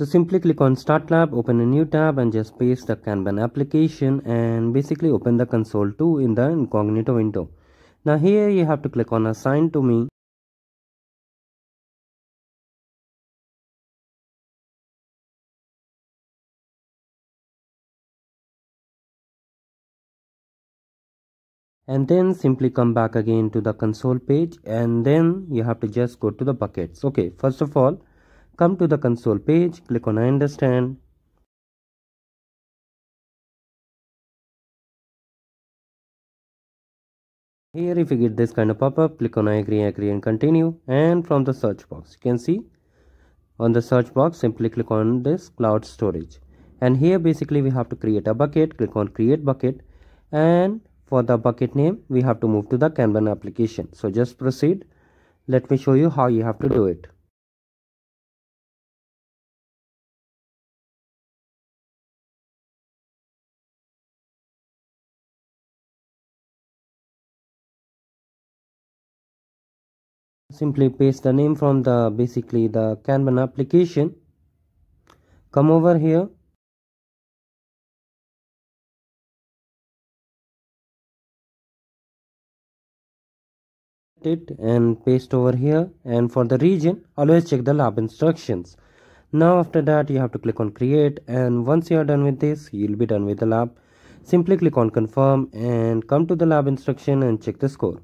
So simply click on start lab, open a new tab and just paste the Kanban application and basically open the console 2 in the incognito window. Now here you have to click on assign to me and then simply come back again to the console page and then you have to just go to the buckets okay first of all come to the console page click on I understand. Here if you get this kind of pop-up click on I agree I agree and continue. And from the search box you can see on the search box simply click on this cloud storage. And here basically we have to create a bucket. Click on create bucket. And for the bucket name we have to move to the kanban application. So just proceed. Let me show you how you have to do it simply paste the name from the basically the kanban application. Come over here. It and paste over here. And for the region always check the lab instructions. Now after that you have to click on create. And once you are done with this you'll be done with the lab. Simply click on confirm and come to the lab instruction and check the score